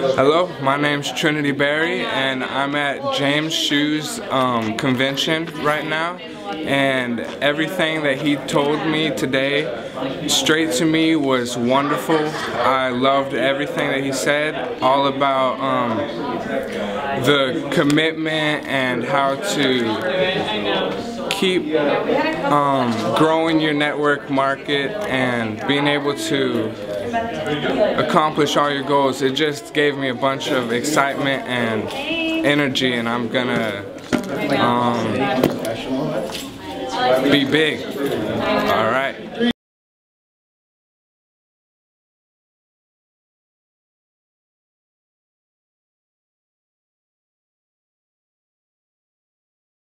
Hello, my name's Trinity Berry and I'm at James Hsu's um, convention right now and everything that he told me today straight to me was wonderful. I loved everything that he said all about um, the commitment and how to keep um, growing your network market and being able to accomplish all your goals. It just gave me a bunch of excitement and energy and I'm gonna um, be big. All right.